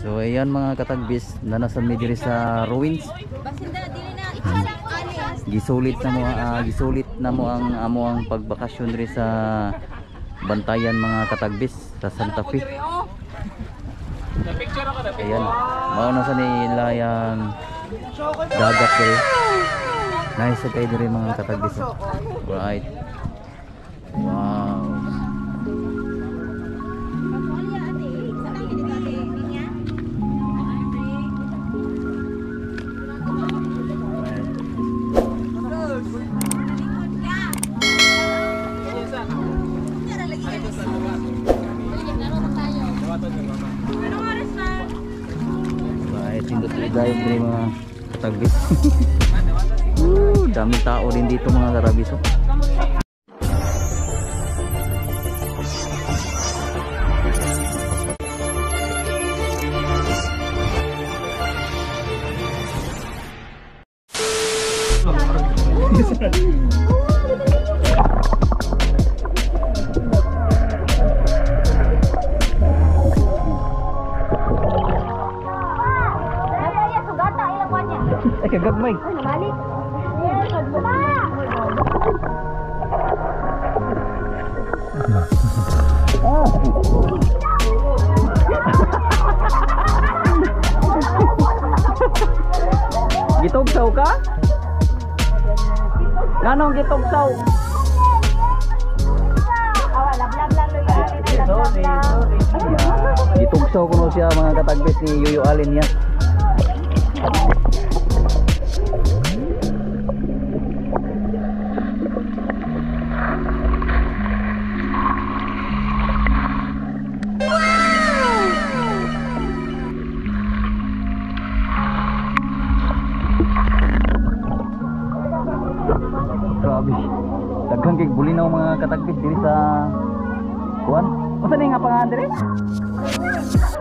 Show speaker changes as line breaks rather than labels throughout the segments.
So ayan mga katagbis, nanasan mi diri sa ruins.
Na.
Gisulit na mo ah, gisulit na mo ang amo ang pagbakasyon diri sa Bantayan mga katagbis sa Santa Fe. Ayan, mao na sa nilayang dagat diri. Nice sa kayo diri mga katagbis. Right. Wow. Tayo diri mga katagbis. Woo, daming tao din dito mga katagbis. oh. Ay, kagagmay.
Ay.
Gitugsaw ka? Ganong gitugsaw?
Yan.
Gitugsaw ko no siya mga katagbis ni Yuyo Alin niya. Daghang kay bulinaw mga katagbis diri sa kuan. Unsa ni nga pangalan diri?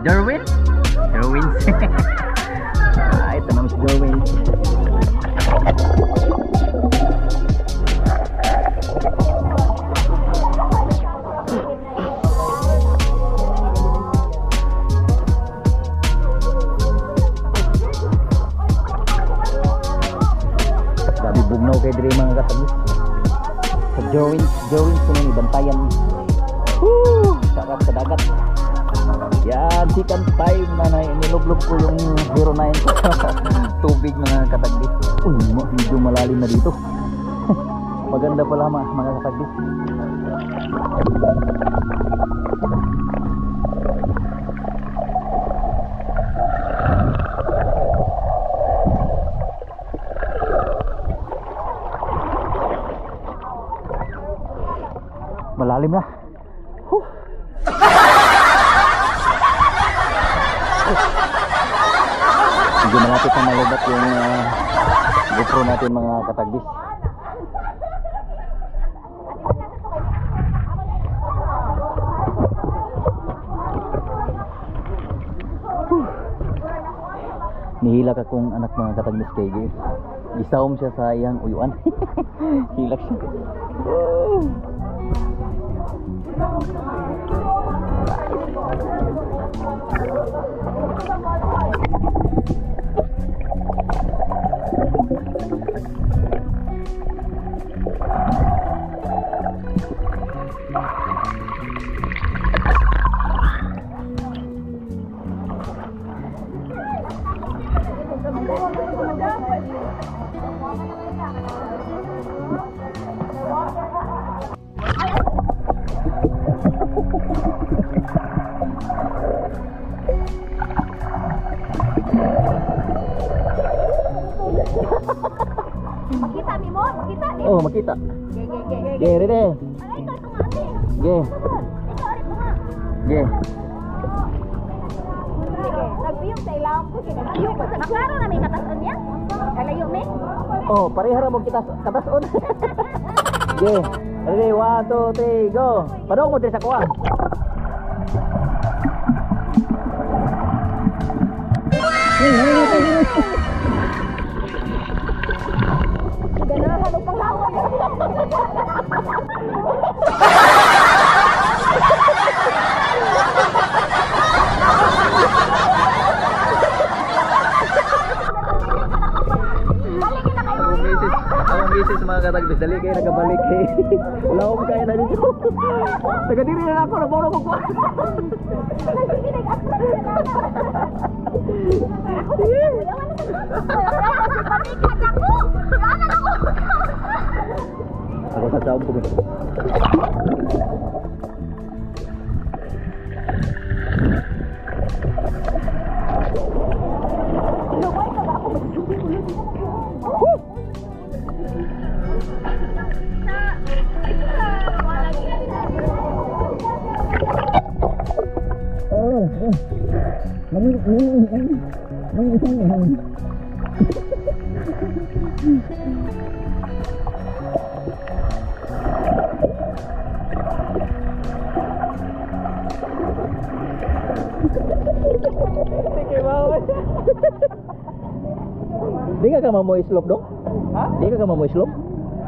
Darwin? Darwin. ah, ito si Darwin. Sa Darwin, Darwin sa ni bantayan. Woo! Sarap sa dagat. Yan, second time na na nilublog ko yung 09 tubig mga kataglis. Uy, medyo malalim na dito. Maganda pala mga, mga kataglis. Malalim na. Huh. Medyo malapit na malubat yung uh, GoPro natin mga katagdis. Huh. Nihilak akong anak mga katagdis kay Gi. Gisawom siya sa iyang uyuan. Hilak siya. Wow.
Makita mi mo? Makita ni.
Oh, makita.
Ge ge ge ge.
Ge, rede.
Ay, ito ito nga ate.
Ge,
Ito ari mo nga.
ge.
Sige, nagpiyong sa ilawom ko kina. Layo ko maklaro na may katason niya. Kalayo mi.
Oh, parehara mo kita katason. ge. Ready, one, two, three, go. Padong mo diri sa kuha.
Ganahan og
tag bis dali kayo nagabalik kay. Wala ko kaya na dito. Taga diri na ako, naboro ko
na Panikat ako! Na
sa saom ko. Oh, oh. Nang nang nang nang isang nang. Di ka ka mamoy slope dong? Ha? Di ka ka mamoy slope?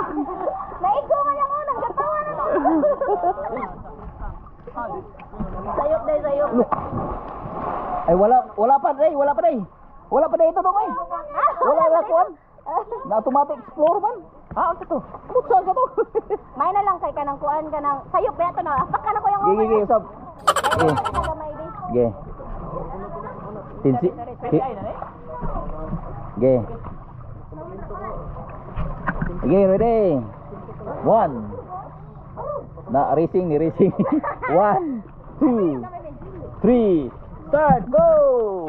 Dali ah.
Naigo ka lang ako! Nagkatawa na ako! Sayop day, sayop!
Ay wala wala pa day, wala pa day. Wala pa day ito dong ay. Wala na kuan. Na automatic explore man. Ah, ano to? Buksan ka to.
May na lang kay kanang kuan kanang sayop ba ito na? Apak ka na ko yung
ge usab. Ge.
Gamay di.
Ge. Tinsi. Ge. Ge. Okay, ready. One. Na racing ni racing. One, two, three. Start. Go.